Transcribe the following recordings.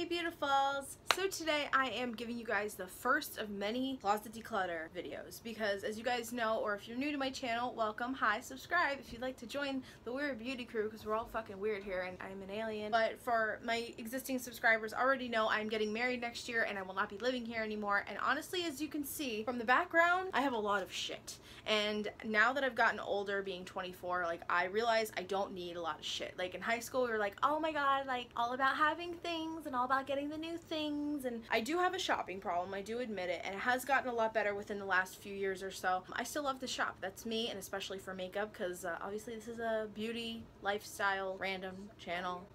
Hey beautifuls! So today I am giving you guys the first of many closet declutter videos because as you guys know or if you're new to my channel, welcome, hi, subscribe if you'd like to join the Weird Beauty crew because we're all fucking weird here and I'm an alien. But for my existing subscribers already know I'm getting married next year and I will not be living here anymore and honestly as you can see from the background I have a lot of shit and now that I've gotten older being 24 like I realize I don't need a lot of shit. Like in high school we were like oh my god like all about having things and all about getting the new things and I do have a shopping problem I do admit it and it has gotten a lot better within the last few years or so. I still love to shop that's me and especially for makeup because uh, obviously this is a beauty lifestyle random channel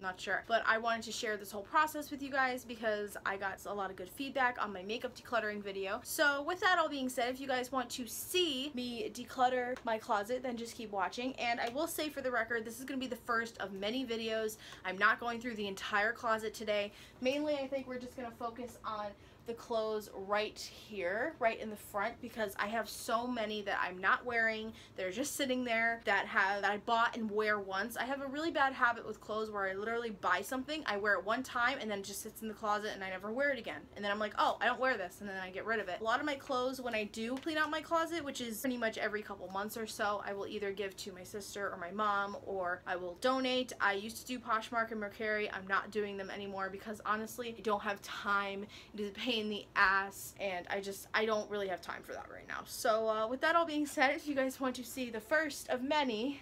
not sure. But I wanted to share this whole process with you guys because I got a lot of good feedback on my makeup decluttering video. So with that all being said, if you guys want to see me declutter my closet, then just keep watching. And I will say for the record, this is going to be the first of many videos. I'm not going through the entire closet today. Mainly, I think we're just going to focus on the clothes right here, right in the front, because I have so many that I'm not wearing, that are just sitting there, that have that I bought and wear once. I have a really bad habit with clothes where I literally buy something, I wear it one time, and then it just sits in the closet and I never wear it again. And then I'm like, oh, I don't wear this, and then I get rid of it. A lot of my clothes, when I do clean out my closet, which is pretty much every couple months or so, I will either give to my sister or my mom, or I will donate. I used to do Poshmark and Mercari. I'm not doing them anymore because honestly, I don't have time. It is a pain in the ass and I just I don't really have time for that right now so uh, with that all being said if you guys want to see the first of many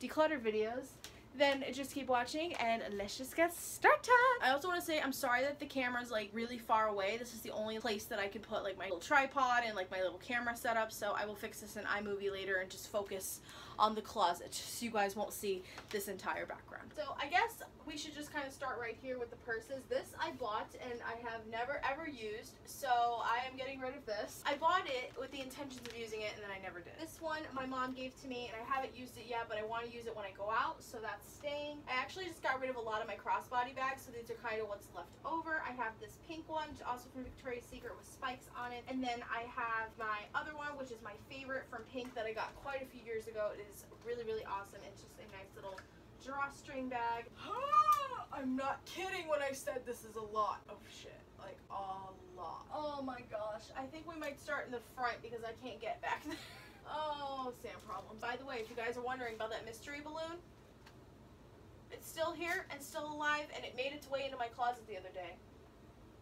declutter videos then just keep watching and let's just get started. I also want to say I'm sorry that the camera's like really far away. This is the only place that I can put like my little tripod and like my little camera setup so I will fix this in iMovie later and just focus on the closet so you guys won't see this entire background. So I guess we should just kind of start right here with the purses. This I bought and I have never ever used so I am getting rid of this. I bought it with the intentions of using it and then I never did. This one my mom gave to me and I haven't used it yet but I want to use it when I go out so that's staying. I actually just got rid of a lot of my crossbody bags so these are kind of what's left over. I have this pink one also from Victoria's Secret with spikes on it and then I have my other one which is my favorite from pink that I got quite a few years ago. It is really, really awesome. It's just a nice little drawstring bag. I'm not kidding when I said this is a lot of shit. Like, a lot. Oh my gosh. I think we might start in the front because I can't get back there. Oh, sand problem. By the way, if you guys are wondering about that mystery balloon, it's still here and still alive and it made its way into my closet the other day.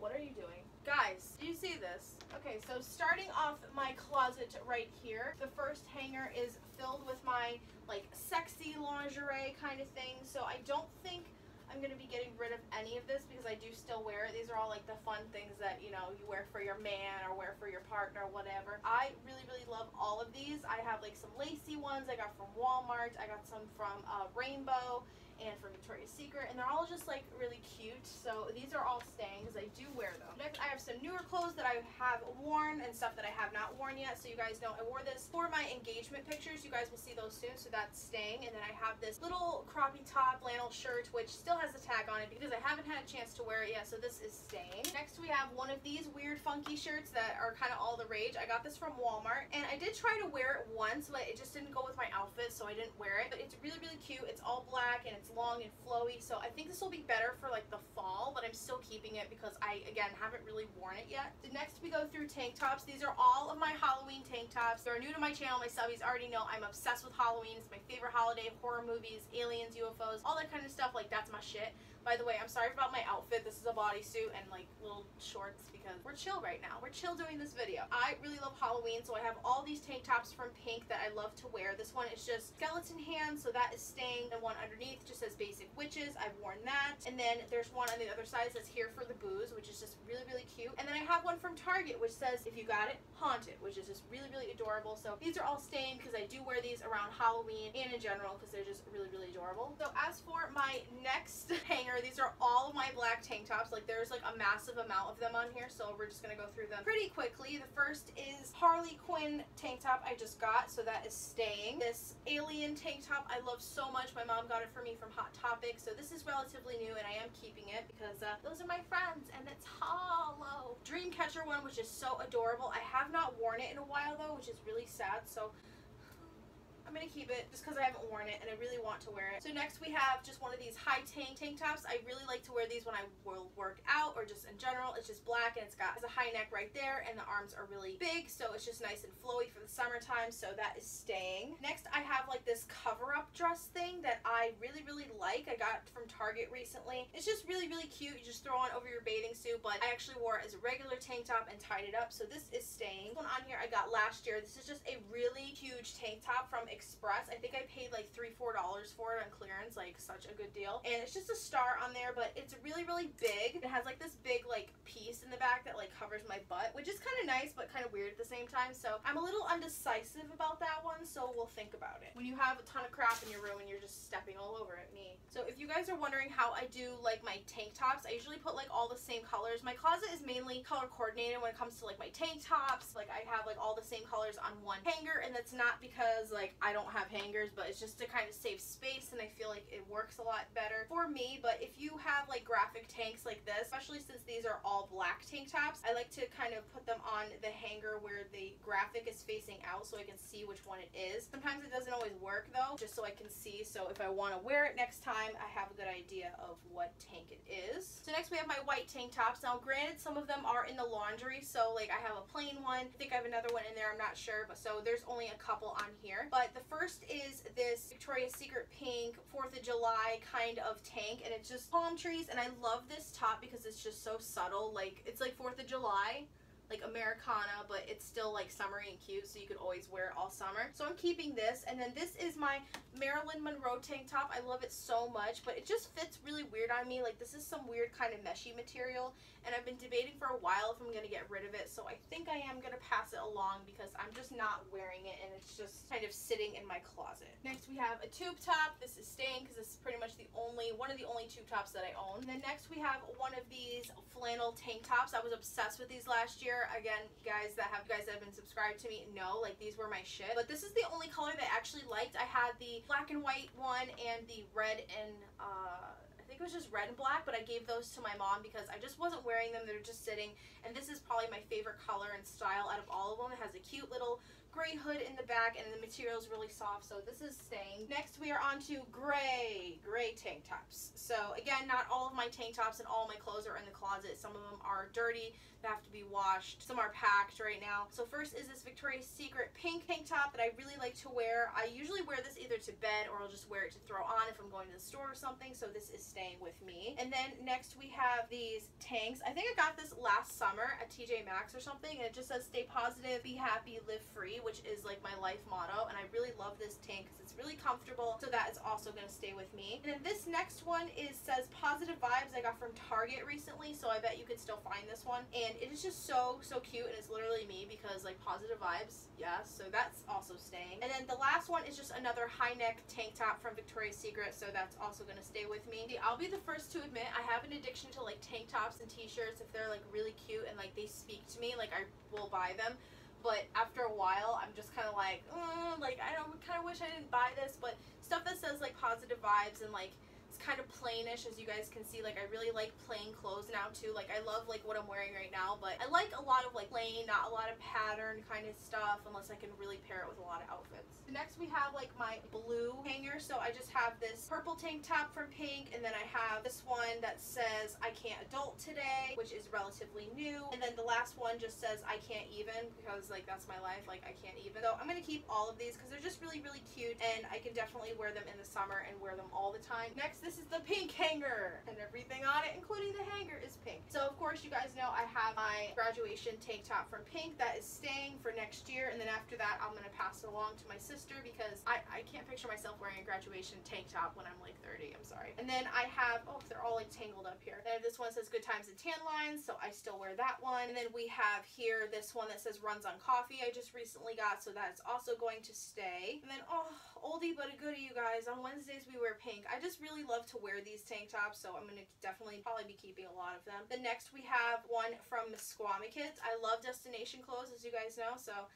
What are you doing? Guys, do you see this? Okay, so starting off my closet right here, the first hanger is filled with my like sexy lingerie kind of thing. So I don't think I'm going to be getting rid of any of this because I do still wear it. These are all like the fun things that, you know, you wear for your man or wear for your partner or whatever. I really, really love all of these. I have like some lacy ones I got from Walmart. I got some from uh, Rainbow and from Victoria's Secret, and they're all just like really cute. So these are all staying because I do wear them. Next, I have some newer clothes that I have worn and stuff that I have not worn yet. So you guys know I wore this for my engagement pictures. You guys will see those soon. So that's staying. And then I have this little croppy top flannel shirt, which still has a tag on it because I haven't had a chance to wear it yet. So this is staying. Next, we have one of these weird funky shirts that are kind of all the rage. I got this from Walmart, and I did try to wear it once, but it just didn't go with my outfit, so I didn't wear it. But it's really, really cute. It's all black and it's it's long and flowy, so I think this will be better for like the fall, but I'm still keeping it because I, again, haven't really worn it yet. The next we go through tank tops. These are all of my Halloween tank tops. They're new to my channel. My subbies already know I'm obsessed with Halloween. It's my favorite holiday, horror movies, aliens, UFOs, all that kind of stuff. Like, that's my shit. By the way, I'm sorry about my outfit. This is a bodysuit and like little shorts because we're chill right now. We're chill doing this video. I really love Halloween, so I have all these tank tops from Pink that I love to wear. This one is just skeleton hands, so that is staying. The one underneath just says basic witches. I've worn that. And then there's one on the other side that says here for the booze, which is just really, really cute. And then I have one from Target, which says if you got it, haunt it, which is just really, really adorable. So these are all staying because I do wear these around Halloween and in general because they're just really, really adorable. So as for my next hanger, these are all my black tank tops. Like there's like a massive amount of them on here, so we're just gonna go through them pretty quickly. The first is Harley Quinn tank top I just got, so that is staying. This alien tank top I love so much. My mom got it for me from Hot Topic, so this is relatively new and I am keeping it because uh, those are my friends and it's hollow. Dreamcatcher one, which is so adorable. I have not worn it in a while though, which is really sad, so I'm gonna keep it just because I haven't worn it and I really want to wear it. So next we have just one of these high tank tank tops. I really like to wear these when I will work out or just in general. It's just black and it's got has a high neck right there and the arms are really big so it's just nice and flowy for the summertime so that is staying. Next I have like this cover up dress thing that I really really like. I got from Target recently. It's just really really cute. You just throw on over your bathing suit but I actually wore it as a regular tank top and tied it up so this is staying. This one on here I got last year. This is just a really huge tank top from Express. I think I paid like three four dollars for it on clearance like such a good deal and it's just a star on there but it's really really big. It has like this big like piece in the back that like covers my butt which is kind of nice but kind of weird at the same time so I'm a little undecisive about that one so we'll think about it. When you have a ton of crap in your room and you're just stepping all over it, me. So if you guys are wondering how I do like my tank tops, I usually put like all the same colors. My closet is mainly color coordinated when it comes to like my tank tops. Like I have like all the same colors on one hanger and that's not because like I don't have hangers but it's just to kind of save space and I feel like it works a lot better for me. But if you have like graphic tanks like this, especially since these are all black tank tops, I like to kind of put them on the hanger where the graphic is facing out so I can see which one it is. Sometimes it doesn't always work though, just so I can see. So if I want to wear it next time, I have a good idea of what tank it is. So next we have my white tank tops. Now granted, some of them are in the laundry. So like I have a plain one. I think I have another one in there. I'm not sure. But so there's only a couple on here. But the first is this Victoria's Secret pink 4th of July kind of tank. And it's just palm trees. And I love this top because it's just so subtle. Like it's like 4th of July like Americana, but it's still like summery and cute, so you could always wear it all summer. So I'm keeping this, and then this is my Marilyn Monroe tank top. I love it so much, but it just fits really weird on me. Like this is some weird kind of meshy material, and I've been debating for a while if I'm gonna get rid of it, so I think I am gonna pass it along because I'm just not wearing it, and it's just kind of sitting in my closet. Next we have a tube top. This is staying because this is pretty much the only, one of the only tube tops that I own. And then next we have one of these flannel tank tops. I was obsessed with these last year Again, guys that have guys that have been subscribed to me know like these were my shit. But this is the only color that I actually liked. I had the black and white one and the red and uh I think it was just red and black, but I gave those to my mom because I just wasn't wearing them. They're just sitting. And this is probably my favorite color and style out of all of them. It has a cute little gray hood in the back and the material is really soft so this is staying. Next we are on to gray, gray tank tops. So again not all of my tank tops and all my clothes are in the closet. Some of them are dirty that have to be washed. Some are packed right now. So first is this Victoria's Secret pink tank top that I really like to wear. I usually wear this either to bed or I'll just wear it to throw on if I'm going to the store or something. So this is staying with me. And then next we have these tanks. I think I got this last summer at TJ Maxx or something and it just says stay positive, be happy, live free which is like my life motto and I really love this tank because it's really comfortable so that is also going to stay with me. And then this next one is says positive vibes I got from Target recently so I bet you could still find this one and it is just so so cute and it's literally me because like positive vibes yes so that's also staying. And then the last one is just another high neck tank top from Victoria's Secret so that's also to stay with me. I'll be the first to admit I have an addiction to like tank tops and t-shirts if they're like really cute and like they speak to me like I will buy them but after a while i'm just kind of like mm, like i don't kind of wish i didn't buy this but stuff that says like positive vibes and like kind of plainish as you guys can see like I really like plain clothes now too like I love like what I'm wearing right now but I like a lot of like plain not a lot of pattern kind of stuff unless I can really pair it with a lot of outfits. Next we have like my blue hanger so I just have this purple tank top from pink and then I have this one that says I can't adult today which is relatively new and then the last one just says I can't even because like that's my life like I can't even so I'm gonna keep all of these because they're just really really cute and I can definitely wear them in the summer and wear them all the time. Next this is the pink hanger and everything on it, including the hanger, is pink. So of course you guys know I have my graduation tank top from pink that is staying for next year and then after that I'm going to pass it along to my sister because I, I can't picture myself wearing a graduation tank top when I'm like 30, I'm sorry. And then I have, oh they're all like tangled up here. Then this one says good times and tan lines so I still wear that one. And then we have here this one that says runs on coffee I just recently got so that's also going to stay. And then oh oldie but a goodie you guys on Wednesdays we wear pink. I just really love to wear these tank tops, so I'm going to definitely probably be keeping a lot of them. The next we have one from Squamicut. I love destination clothes, as you guys know, so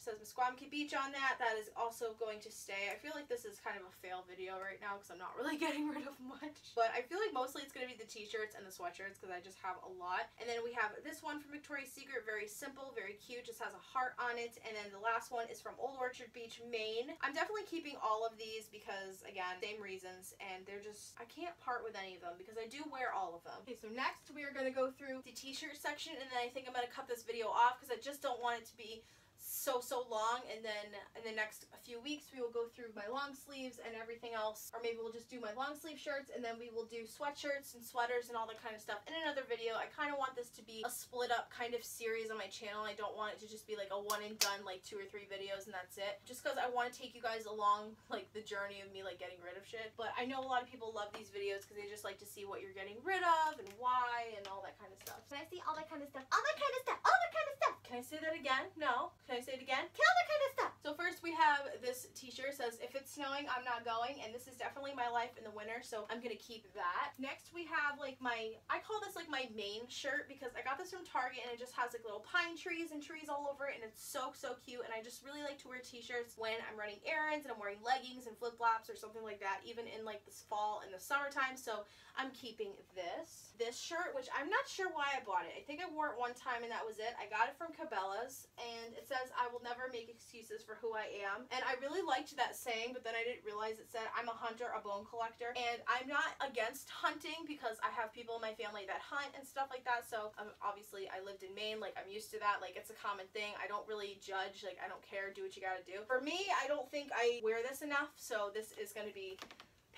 says Misquamicut Beach on that. That is also going to stay. I feel like this is kind of a fail video right now because I'm not really getting rid of much. But I feel like mostly it's going to be the t-shirts and the sweatshirts because I just have a lot. And then we have this one from Victoria's Secret. Very simple, very cute. Just has a heart on it. And then the last one is from Old Orchard Beach, Maine. I'm definitely keeping all of these because, again, same reasons. And they're just, I can't part with any of them because I do wear all of them. Okay, so next we are going to go through the t-shirt section and then I think I'm going to cut this video off because I just don't want it to be so so long and then in the next few weeks we will go through my long sleeves and everything else or maybe we'll just do my long sleeve shirts and then we will do sweatshirts and sweaters and all that kind of stuff in another video I kind of want this to be a split up kind of series on my channel I don't want it to just be like a one and done like two or three videos and that's it just because I want to take you guys along like the journey of me like getting rid of shit but I know a lot of people love these videos because they just like to see what you're getting rid of and why and all that kind of stuff Can I see all that kind of stuff? All that kind of stuff. All that kind of stuff. Can I say that again? No. Can I say it again? All that kind of stuff. So first we have this t-shirt says if it's snowing I'm not going and this is definitely my life in the winter so I'm gonna keep that. Next we have like my I call this like my main shirt because I got this from Target and it just has like little pine trees and trees all over it and it's so so cute and I just really like to wear t-shirts when I'm running errands and I'm wearing leggings and flip-flops or something like that even in like this fall and the summertime so I'm keeping this. This shirt which I'm not sure why I bought it. I think I wore it one time and that was it. I got it from Cabela's and it says I will never make excuses for who I am. And I really liked that saying, but then I didn't realize it said I'm a hunter, a bone collector. And I'm not against hunting because I have people in my family that hunt and stuff like that. So um, obviously I lived in Maine, like I'm used to that. Like it's a common thing. I don't really judge, like I don't care, do what you gotta do. For me, I don't think I wear this enough, so this is gonna be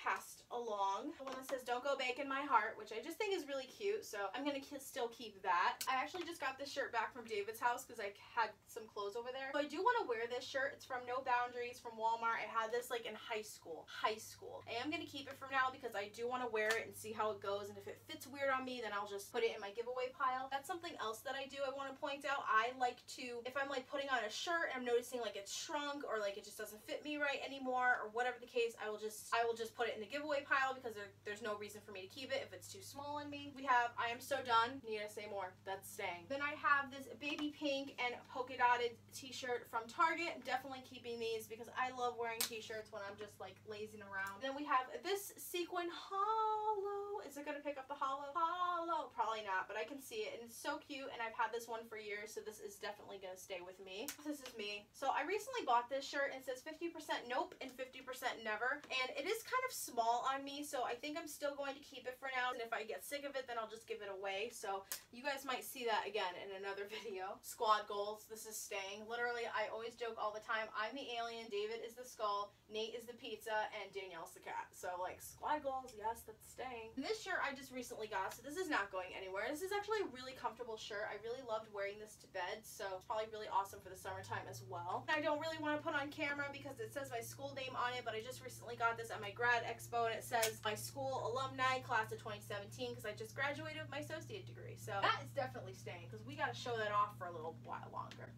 passed along. The one that says don't go bacon my heart, which I just think is really cute, so I'm gonna still keep that. I actually just got this shirt back from David's house because I had some clothes over there. So I do want to wear this shirt. It's from No Boundaries from Walmart. I had this like in high school. High school. I am gonna keep it from now because I do want to wear it and see how it goes and if it fits weird on me then I'll just put it in my giveaway pile. That's something else that I do I want to point out. I like to, if I'm like putting on a shirt and I'm noticing like it's shrunk or like it just doesn't fit me right anymore or whatever the case, I will just I will just put it in the giveaway pile because there, there's no reason for me to keep it if it's too small on me. We have I Am So Done. Need to say more. That's staying. Then I have this baby pink and polka dotted t-shirt from Target. I'm definitely keeping these because I love wearing t-shirts when I'm just like lazing around. Then we have this sequin hollow. Is it going to pick up the hollow? Hollow. Probably not, but I can see it and it's so cute and I've had this one for years so this is definitely going to stay with me. This is me. So I recently bought this shirt and it says 50% nope and 50% never and it is kind of small on me so I think I'm still going to keep it for now and if I get sick of it then I'll just give it away so you guys might see that again in another video. Squad goals. This is staying. Literally I always joke all the time I'm the alien, David is the skull, Nate is the pizza, and Danielle's the cat. So like squad goals, yes that's staying. And this shirt I just recently got so this is not going anywhere. This is actually a really comfortable shirt. I really loved wearing this to bed so it's probably really awesome for the summertime as well. I don't really want to put on camera because it says my school name on it but I just recently got this at my grad expo and it says my school alumni class of 2017 because I just graduated with my associate degree. So that is definitely staying because we got to show that off for a little while longer.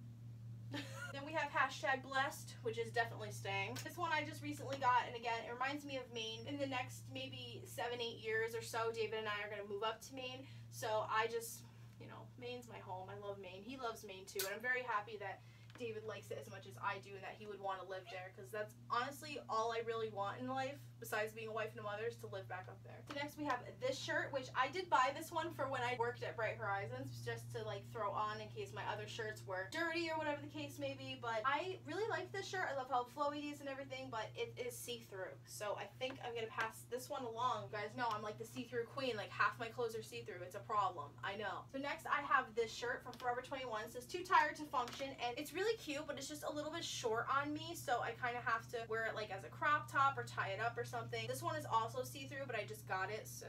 then we have hashtag blessed, which is definitely staying. This one I just recently got, and again, it reminds me of Maine. In the next maybe seven, eight years or so, David and I are going to move up to Maine. So I just, you know, Maine's my home. I love Maine. He loves Maine too, and I'm very happy that David likes it as much as I do and that he would want to live there because that's honestly all I really want in life besides being a wife and a mother is to live back up there. So next we have this shirt which I did buy this one for when I worked at Bright Horizons just to like throw on in case my other shirts were dirty or whatever the case may be but I really like this shirt. I love how flowy it is and everything but it is see-through so I think I'm gonna pass this one along. You guys know I'm like the see-through queen like half my clothes are see-through. It's a problem. I know. So next I have this shirt from Forever 21. It says too tired to function and it's really really cute, but it's just a little bit short on me, so I kind of have to wear it like as a crop top or tie it up or something. This one is also see-through, but I just got it, so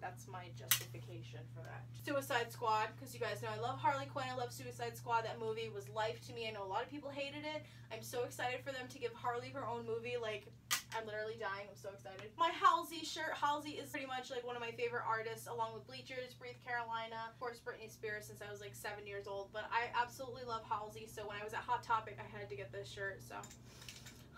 that's my justification for that. Suicide Squad, because you guys know I love Harley Quinn, I love Suicide Squad. That movie was life to me. I know a lot of people hated it. I'm so excited for them to give Harley her own movie. Like, I'm literally dying. I'm so excited. My Halsey shirt. Halsey is pretty much like one of my favorite artists along with Bleachers, Breathe Carolina, of course Britney Spears since I was like seven years old. But I absolutely love Halsey. So when I was at Hot Topic, I had to get this shirt. So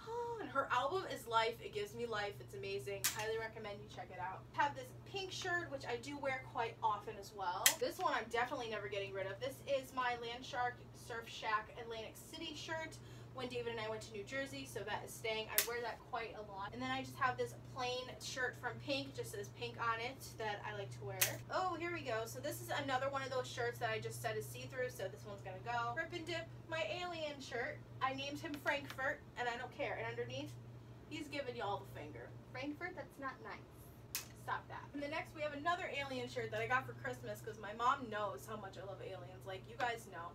and her album is life. It gives me life. It's amazing. Highly recommend you check it out. Have this pink shirt, which I do wear quite often as well. This one I'm definitely never getting rid of. This is my Landshark Surf Shack Atlantic City shirt when David and I went to New Jersey, so that is staying. I wear that quite a lot. And then I just have this plain shirt from Pink, just says Pink on it, that I like to wear. Oh, here we go. So this is another one of those shirts that I just said is see-through, so this one's gonna go. RIPNDIP, my alien shirt. I named him Frankfurt, and I don't care. And underneath, he's giving y'all the finger. Frankfurt, that's not nice. Stop that. And the next we have another alien shirt that I got for Christmas because my mom knows how much I love aliens. Like you guys know.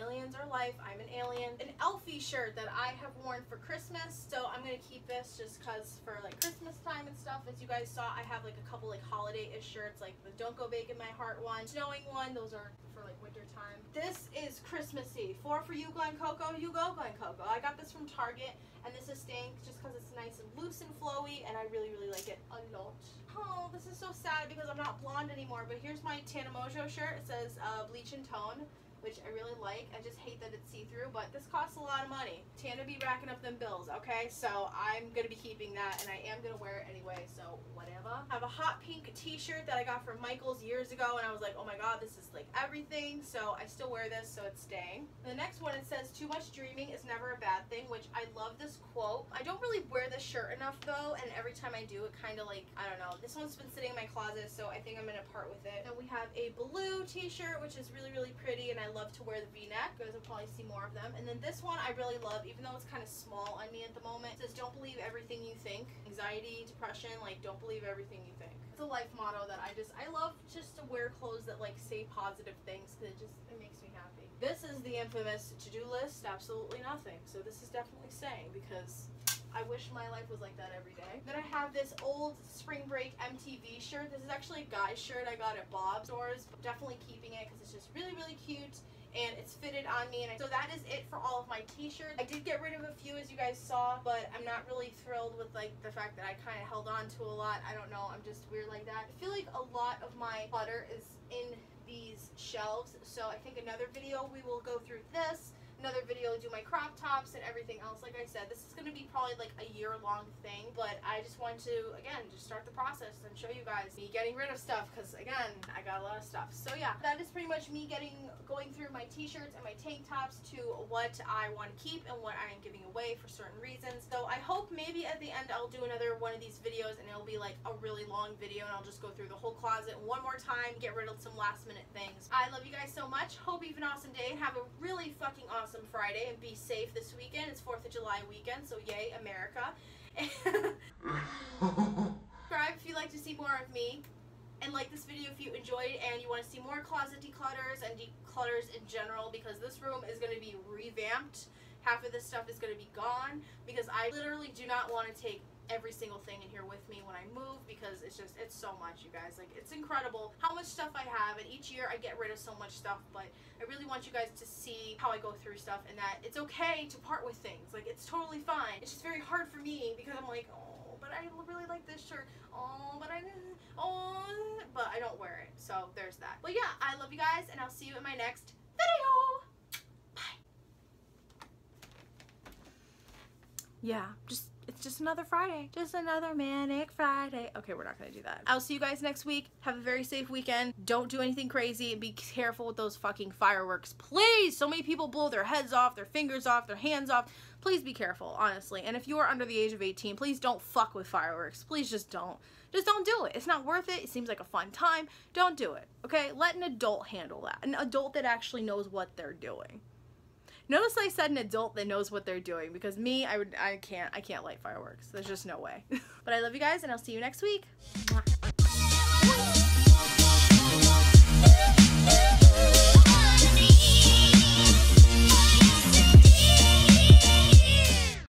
Aliens are life. I'm an alien. An Elfie shirt that I have worn for Christmas. So I'm going to keep this just because for like Christmas time and stuff. As you guys saw, I have like a couple like holiday-ish shirts. Like the Don't Go Bake in My Heart one. Snowing one. Those are for like winter time. This is Christmassy. Four for you, Glen Coco. You go, Glen Coco. I got this from Target. And this is staying just because it's nice and loose and flowy. And I really, really like it a lot. Oh, this is so sad because I'm not blonde anymore. But here's my Tana Mongeau shirt. It says uh, bleach and tone which I really like. I just hate that it's see-through, but this costs a lot of money. Tana be racking up them bills, okay? So I'm gonna be keeping that, and I am gonna wear it anyway, so whatever. I have a hot pink t-shirt that I got from Michaels years ago, and I was like, oh my god, this is like everything, so I still wear this, so it's staying. The next one, it says, too much dreaming is never a bad thing, which I love this quote. I don't really wear this shirt enough, though, and every time I do, it kind of like, I don't know. This one's been sitting in my closet, so I think I'm gonna part with it. And we have a blue t-shirt, which is really, really pretty, and I love to wear the v-neck. You guys will probably see more of them. And then this one I really love, even though it's kind of small on me at the moment. It says, don't believe everything you think. Anxiety, depression, like, don't believe everything you think. It's a life motto that I just, I love just to wear clothes that, like, say positive things because it just, it makes me happy. This is the infamous to-do list, absolutely nothing. So this is definitely saying because I wish my life was like that every day. Then I have this old spring break MTV shirt. This is actually a guy's shirt I got at Bob's stores. Definitely keeping it because it's just really, really cute and it's fitted on me. And I, so that is it for all of my t-shirts. I did get rid of a few as you guys saw, but I'm not really thrilled with like the fact that I kind of held on to a lot. I don't know, I'm just weird like that. I feel like a lot of my clutter is in these shelves, so I think another video we will go through this another video do my crop tops and everything else. Like I said, this is going to be probably like a year long thing, but I just want to, again, just start the process and show you guys me getting rid of stuff because, again, I got a lot of stuff. So yeah, that is pretty much me getting, going through my t-shirts and my tank tops to what I want to keep and what I am giving away for certain reasons. So I hope maybe at the end I'll do another one of these videos and it'll be like a really long video and I'll just go through the whole closet one more time, get rid of some last minute things. I love you guys so much. Hope you have an awesome day. Have a really fucking awesome awesome Friday and be safe this weekend. It's 4th of July weekend, so yay, America. Subscribe if you'd like to see more of me. And like this video if you enjoyed and you want to see more closet declutters and declutters in general because this room is going to be revamped. Half of this stuff is going to be gone because I literally do not want to take every single thing in here with me when I move because it's just it's so much you guys. Like it's incredible how much stuff I have and each year I get rid of so much stuff but I really want you guys to see how I go through stuff and that it's okay to part with things. Like it's totally fine. It's just very hard for me because I'm like oh but I really like this shirt. Oh but I oh but I don't wear it. So there's that. But yeah I love you guys and I'll see you in my next video. Bye. Yeah just just another Friday. Just another manic Friday. Okay, we're not gonna do that. I'll see you guys next week. Have a very safe weekend. Don't do anything crazy and be careful with those fucking fireworks. Please! So many people blow their heads off, their fingers off, their hands off. Please be careful, honestly. And if you are under the age of 18, please don't fuck with fireworks. Please just don't. Just don't do it. It's not worth it. It seems like a fun time. Don't do it. Okay? Let an adult handle that. An adult that actually knows what they're doing. Notice I said an adult that knows what they're doing because me, I would, I can't, I can't light fireworks. There's just no way. but I love you guys and I'll see you next week.